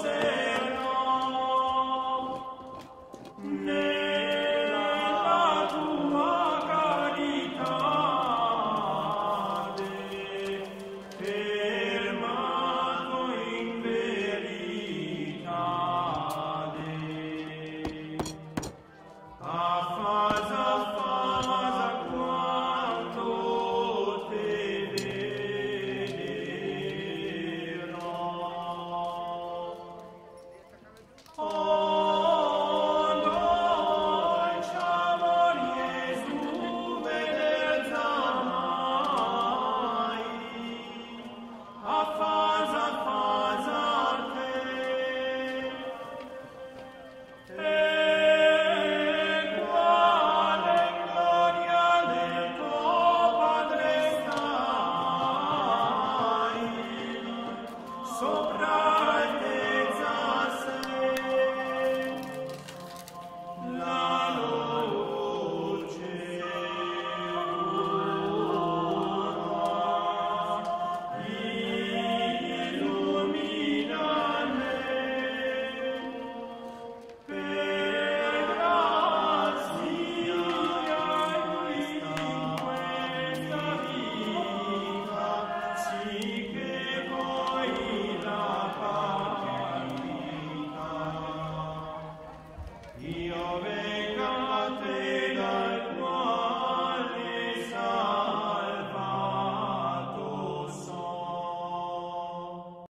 say.